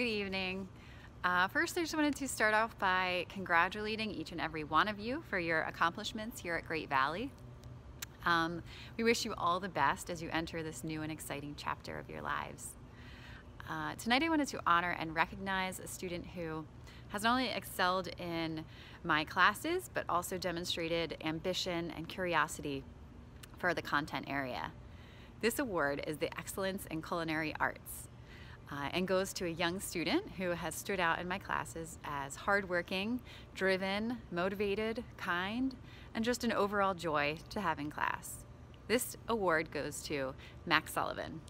Good evening. Uh, first, I just wanted to start off by congratulating each and every one of you for your accomplishments here at Great Valley. Um, we wish you all the best as you enter this new and exciting chapter of your lives. Uh, tonight, I wanted to honor and recognize a student who has not only excelled in my classes, but also demonstrated ambition and curiosity for the content area. This award is the Excellence in Culinary Arts uh, and goes to a young student who has stood out in my classes as hardworking, driven, motivated, kind, and just an overall joy to have in class. This award goes to Max Sullivan.